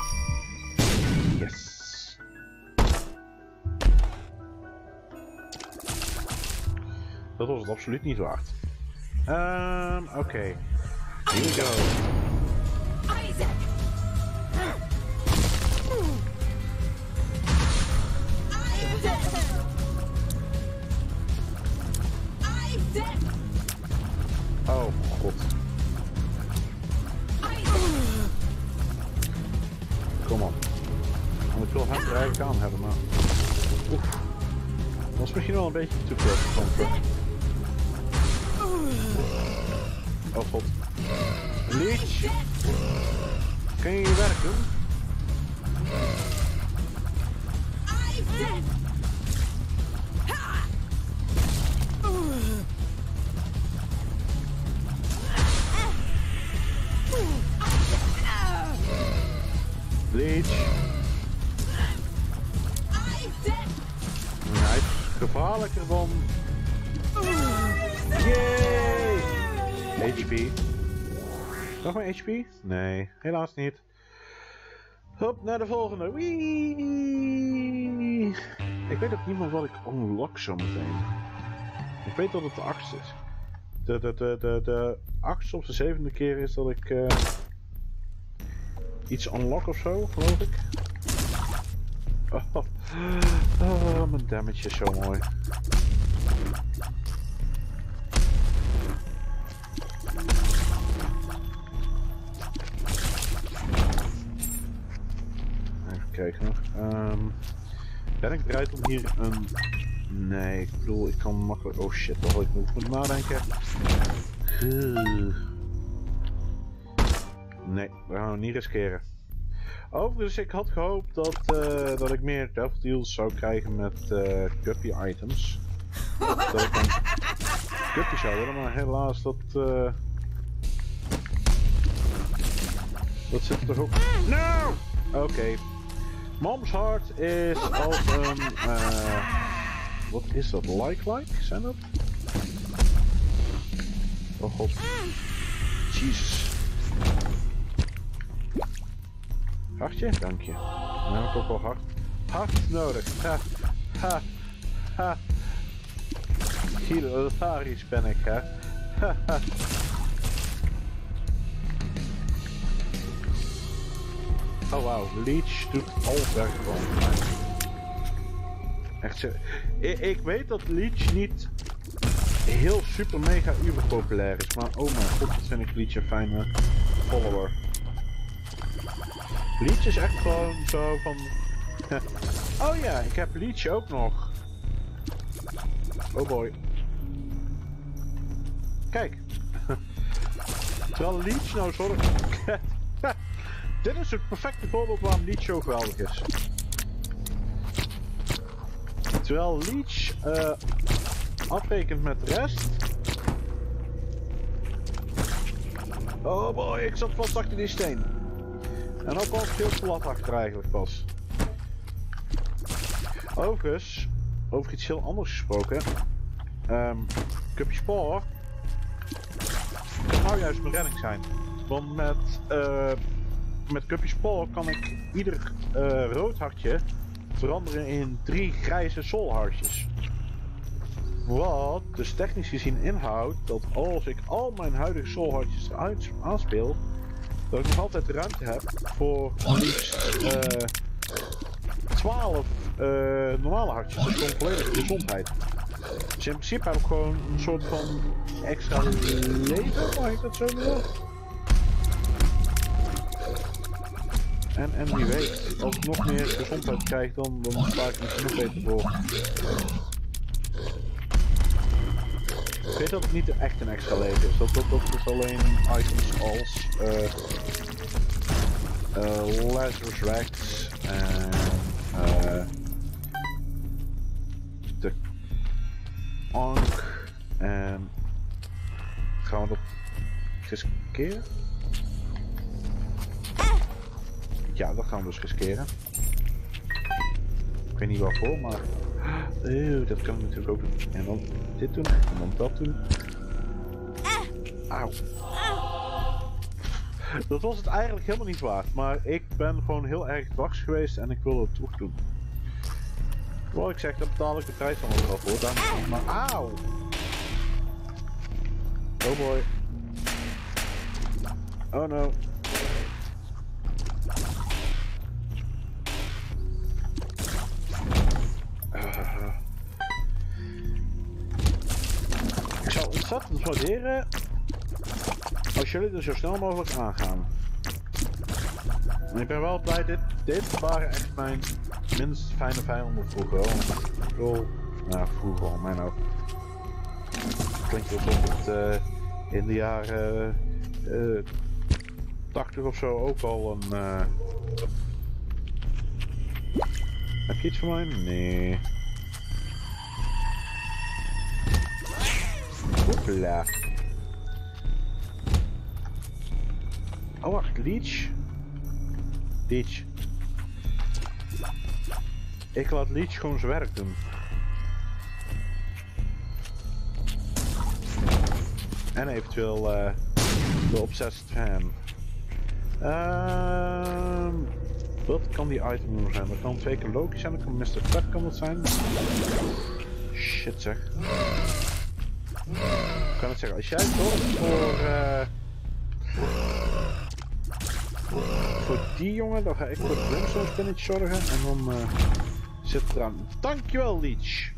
Yes. Dat was het absoluut niet waard. Ehm, oké. Okay. Here we go. Isaac! Oh, eigenlijk aan hebben, maar... Dat was misschien wel een beetje te veel van. Oh god. Leech! Kan je je Nog meer HP? Nee, helaas niet. Hop, naar de volgende. Wee! Ik weet ook niet meer wat ik unlock zo meteen. Ik weet dat het de achtste is. De, de, de, de, de achtste of de zevende keer is dat ik... Uh, iets unlock of zo, geloof ik. Oh, oh, mijn damage is zo mooi. Kijken nog. Um, ben ik bereid om hier een... Nee, ik bedoel, ik kan makkelijk... Oh shit, daar had ik moeten nadenken. Nee, we gaan het niet riskeren. Overigens, ik had gehoopt dat, uh, dat ik meer devil deals zou krijgen met uh, guppy items. dat ik zou worden, maar helaas dat... Uh... Dat zit er toch ook... No! Oké. Mom's Heart is als een... Wat is dat? Like-like? Zijn dat? Oh god. Jezus. Hartje? Dank je. Heb ik ook wel hart. Nodig. Ha, ha, ha. Ben ik, hè. Oh wauw, Leech doet al werk gewoon. Echt zo. Ik, weet dat Leech niet heel super mega uber populair is, maar oh mijn god, dat vind ik Leech een fijne follower. Leech is echt gewoon zo van... oh ja, ik heb Leech ook nog. Oh boy. Kijk. Terwijl Leech nou zo... Dit is het perfecte voorbeeld waarom Leech zo geweldig is. Terwijl Leech uh, afrekent met de rest... Oh boy, ik zat vast achter die steen. En ook al veel plat achter eigenlijk pas. Overigens, over iets heel anders gesproken. Um, Cupje Spoor kan nou juist mijn redding zijn. Want met, uh, met Cupje Spoor kan ik ieder uh, rood hartje veranderen in drie grijze soulhartjes. Wat dus technisch gezien inhoudt dat als ik al mijn huidige soulhartjes eruit aanspeel, dat ik nog altijd ruimte heb voor liefst uh, 12 uh, normale hartjes. Dus gewoon volledige gezondheid. Dus in principe heb ik gewoon een soort van extra leven, mag ik dat zo noemen? En, en wie weet, als ik nog meer gezondheid krijg, dan, dan sta ik misschien nog beter voor. Ik weet dat het niet echt een extra leven is. Dat, dat, dat is alleen items als uh, uh, Lazarus Rex en uh, de Ank en gaan we dat riskeren? Ja, dat gaan we dus riskeren. Ik weet niet waarvoor, maar uh, dat kan ik natuurlijk ook doen. En dan dit doen, en dan dat doen. Auw. Dat was het eigenlijk helemaal niet waard, maar ik ben gewoon heel erg dwars geweest en ik wil het toch doen. Wat ik zeg, daar betaal ik de prijs van wel voor. Dan, maar auw! Oh boy. Oh no. Ik zou ontzettend waarderen als jullie er zo snel mogelijk aangaan. Ik ben wel blij, dit, dit waren echt mijn minst fijne vijanden vroeger. Ik bedoel, nou vroeger al, mijn ook. Klinkt alsof het uh, in de jaren uh, eh, 80 of zo ook al een... Heb je iets voor mij? Nee. Hoepla. Oh wacht, Leech? Leech. Ik laat Leech gewoon zijn werk doen. En eventueel uh, de Obsessed Fan. Uh, wat kan die item zijn? Dat kan twee keer Loki zijn, dat kan Mr. Fred kan dat zijn. Shit zeg. Ik kan het zeggen, als jij zorgt voor... Uh, voor die jongen, dan ga ik voor de Brimstone Spinach zorgen en dan uh, zit het eraan. Dankjewel Leech!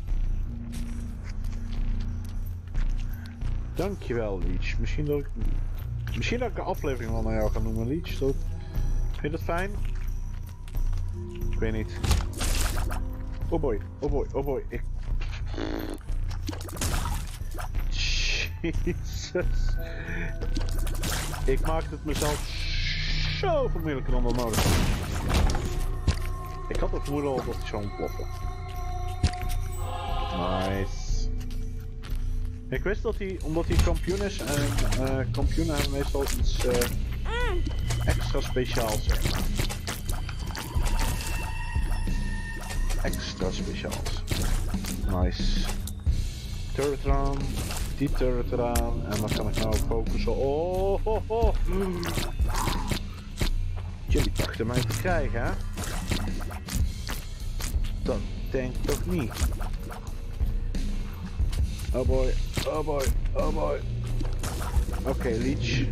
Dankjewel Leech. Misschien dat ik, misschien dat ik een aflevering wel naar jou ga noemen Leech. Dat, vind je dat fijn? Ik weet niet. Oh boy, oh boy, oh boy. Ik... Jezus. Ik maak het mezelf zoveel moeilijker dan nodig Ik had het vermoeden al dat hij zou ontploffen. Nice. Ik wist dat hij, omdat hij kampioen is en uh, kampioenen hebben meestal iets uh, extra speciaals zeg. Extra speciaals. Nice. Turret eraan, die turret eraan en dan kan ik nou focussen. Oh, oh, oh. Jullie dachten mij te krijgen, hè? Dat denk ik toch niet. Oh boy, oh boy, oh boy. Oké, Leech.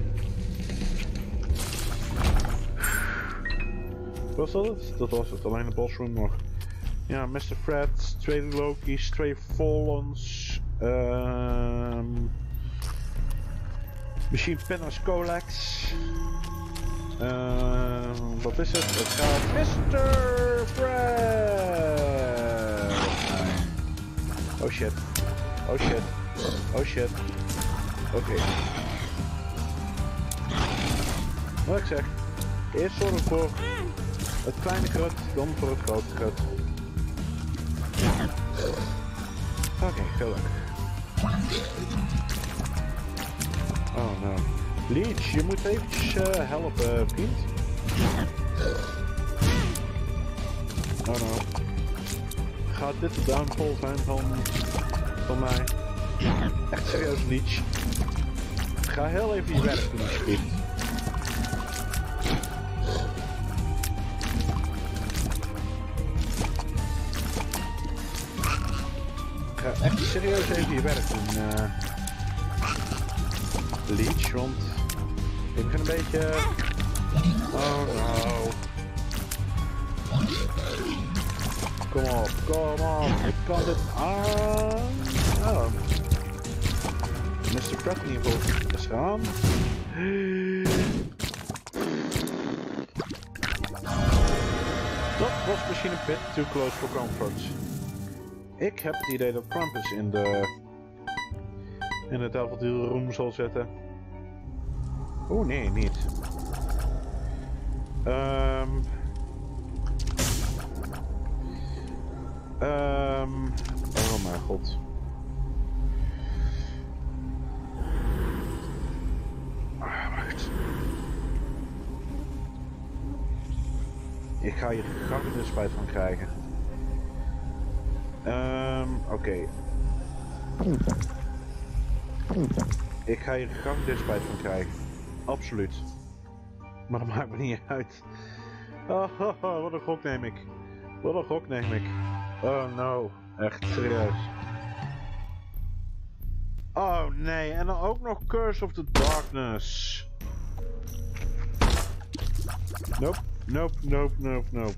Was dat? Dat was het, alleen de boss room nog. Ja, Mr. Fred, twee Loki's, twee Fallens. Um, Machine Pinners Colex. Uh, wat is het? Het gaat Mr. Fred! Oh shit. Oh shit. Oh shit. Oké. Wat ik zeg. Eerst zorgen voor het kleine krut, dan voor het grote krut. Oké, okay. Oh no. Leech, je moet eventjes eh, helpen, vriend. Oh no. Gaat dit de downfall zijn van, van mij? Echt serieus, Leech. Ga heel even je werk doen, alsjeblieft. Serieus even je werk doen, eh Leech, want ik begin een beetje... Oh no. Kom op, kom op, ik kan dit aan. Oh. Mr. Pratt ieder geval is gaan. Dat was misschien een bit too close for comfort. Ik heb het idee dat Krampus in de in het avontuur room zal zetten. Oh nee, niet. Ehm. Ehm. oh mijn god. Ah. Ik ga hier gevangenis spijt van krijgen. Ehm, oké. Ik ga hier gevangenis spijt van krijgen. Absoluut. Maar dat maakt me niet uit. Oh, wat een gok neem ik. Wat een gok neem ik. Oh no. Echt serieus. Oh nee, en dan ook nog Curse of the Darkness. Nope, nope, nope, nope, nope.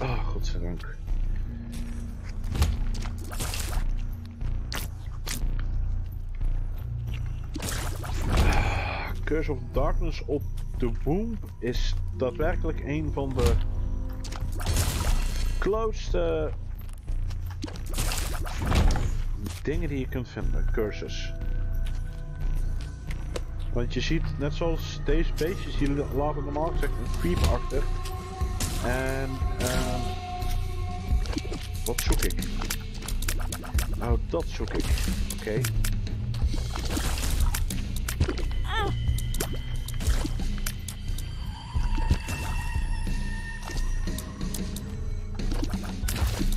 Oh, godzijdank. Curse of Darkness op de Boom is daadwerkelijk een van de closeste dingen die je kunt vinden, curses. Want je ziet, net zoals deze beestjes, die laten normaal gezegd een creep achter. En, ehm wat zoek ik? Oh, dat zoek ik. Oké.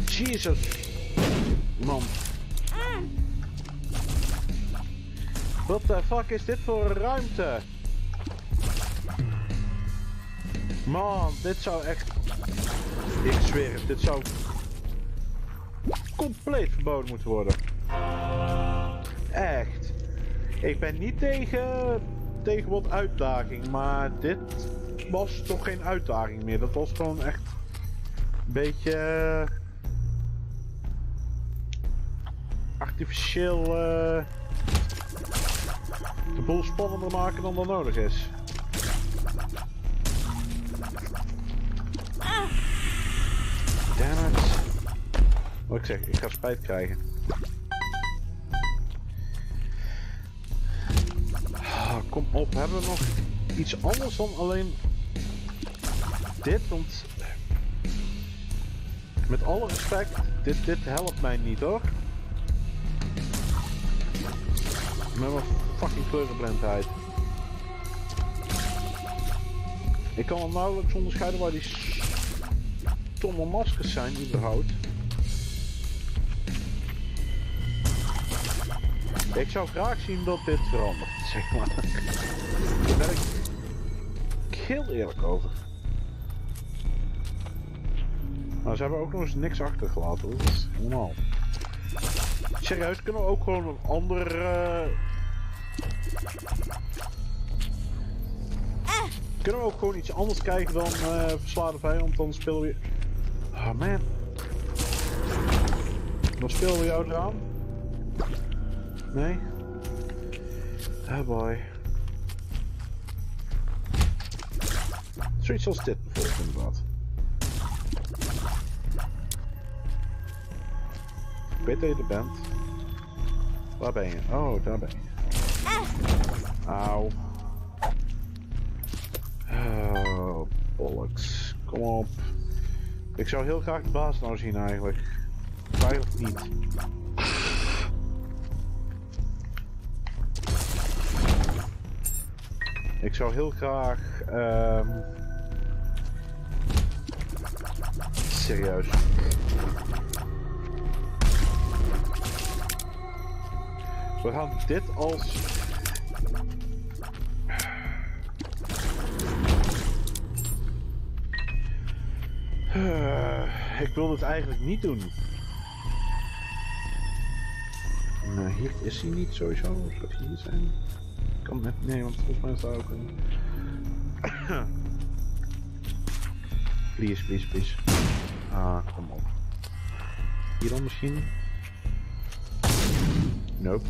Jesus. Man. Wat de fuck is dit voor ruimte? Man, dit zou echt... Ik zweer het, dit zou... compleet verboden moeten worden. Echt. Ik ben niet tegen... tegen wat uitdaging, maar dit was toch geen uitdaging meer. Dat was gewoon echt... Een beetje... eh, artificieel eh, de boel spannender maken dan dat nodig is. It. Wat ik zeg, ik ga spijt krijgen. Ah, kom op, hebben we nog iets anders dan alleen dit? Want met alle respect, dit, dit helpt mij niet hoor. Mijn fucking kleurenblindheid. Ik kan al nauwelijks onderscheiden waar die stomme maskers zijn überhaupt. Ik zou graag zien dat dit verandert, zeg maar. Daar ben ik heel eerlijk over. Nou, ze hebben ook nog eens niks achtergelaten, hoor. dat is normaal. Serieus, kunnen we ook gewoon een ander... eh, Kunnen we ook gewoon iets anders krijgen dan eh versla de vijand, dan spelen we... Oh man. Dan spelen we jou eraan? Nee? Oh boy. Zoiets als dit bijvoorbeeld inderdaad. Ik weet dat je er bent. Waar ben je? Oh, daar ben je. Auw. Oh, bollocks. Kom op. Ik zou heel graag de baas nou zien eigenlijk. Eigenlijk niet. Ik zou heel graag... ehm serieus. We gaan dit als... Eh, ik wil het eigenlijk niet doen. Nou, hier is hij niet sowieso. Zou hij hier zijn? Kan net. Nee, want volgens mij is daar ook een. please, please, please. Ah, kom op. Hier dan misschien? Nope.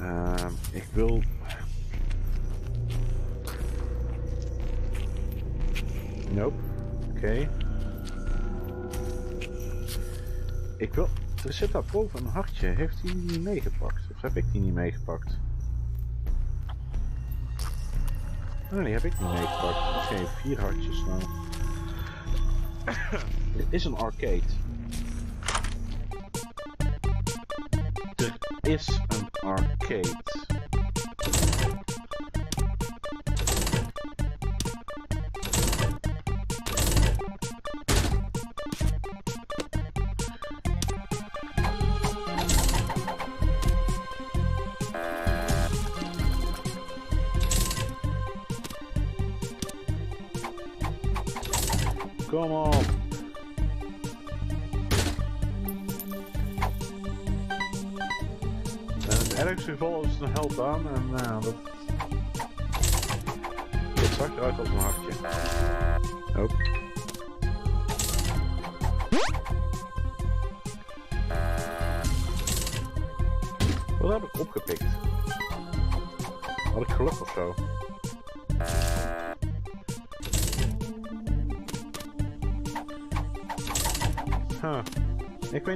Ehm, ik wil. Nope. Oké. Ik wil. Er zit daar boven een hartje. Heeft hij die niet meegepakt? Of heb ik die niet meegepakt? Oh, nee, heb ik niet meegepakt. Oké, vier hartjes nou. Dit is een arcade. Er is een arcade.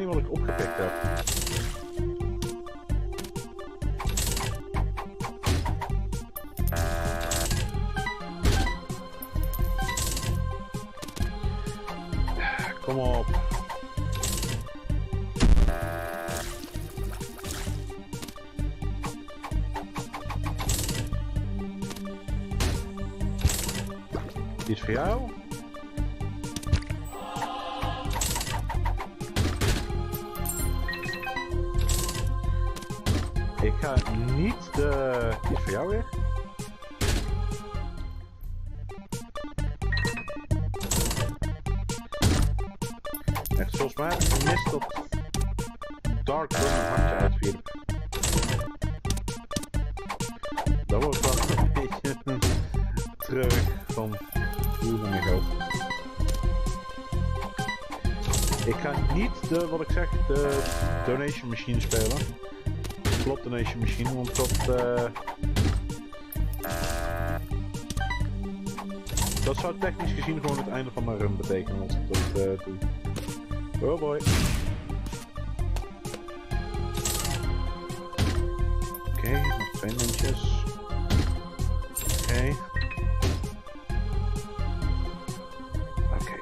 Niet wat ik opgepikt heb. Kom op. Die is voor jou. De, wat ik zeg, de donation machine spelen. Slot donation machine, want dat... eh dat zou technisch gezien gewoon het einde van mijn run betekenen als ik dat eh doe. Oh boy. Oké, nog twee muntjes. Oké. Oké.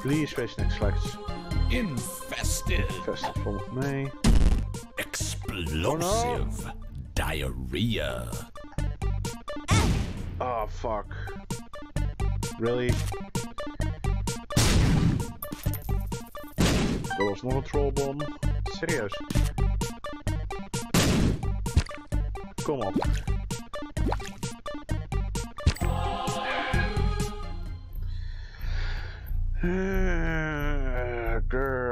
Please wees niks slechts. Infested. Vestig volgt mee. Explosive. Diarrhea. Oh fuck. Really? Er was nog een trollbom. Serieus. Kom op. Eh, grr.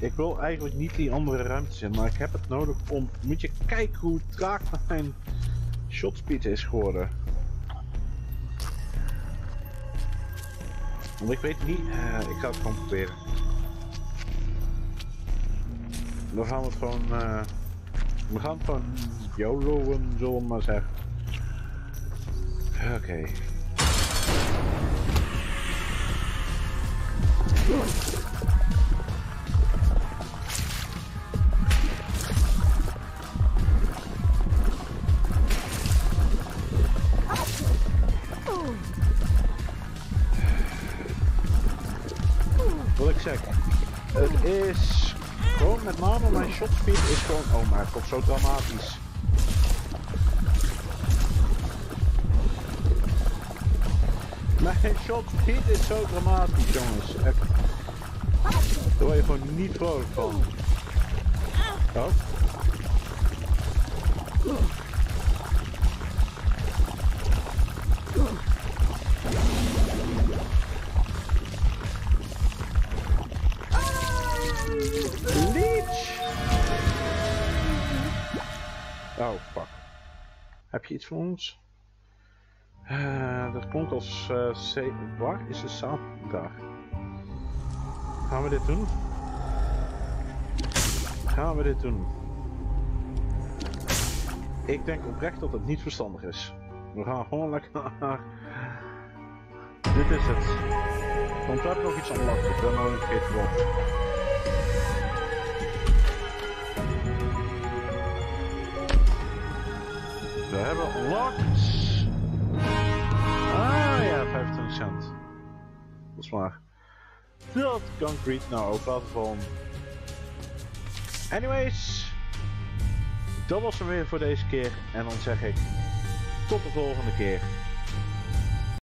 Ik wil eigenlijk niet die andere ruimtes in, maar ik heb het nodig om... Moet je kijken hoe traag mijn shotspeed is geworden. Want ik weet niet... eh, ik ga het gewoon proberen. Dan gaan we het gewoon... eh, we gaan het gewoon YOLO'en, zullen maar zeggen. Oké. Name mijn shot speed is gewoon, oh mijn god, zo dramatisch. Mijn shot speed is zo dramatisch jongens. Echt. Daar word je gewoon niet vrolijk van. Oh. Eh, dat klonk als C... Waar is de? Daar. Gaan we dit doen? Gaan we dit doen? Ik denk oprecht dat het niet verstandig is. We gaan gewoon lekker naar... Dit is het. We hebben nog iets unlocked. Ik ben een vergeten wat. We hebben unlocked. Ah ja, 25 cent. Dat is waar. Dat concrete nou ook laten vallen. Anyways. Dat was hem weer voor deze keer. En dan zeg ik tot de volgende keer.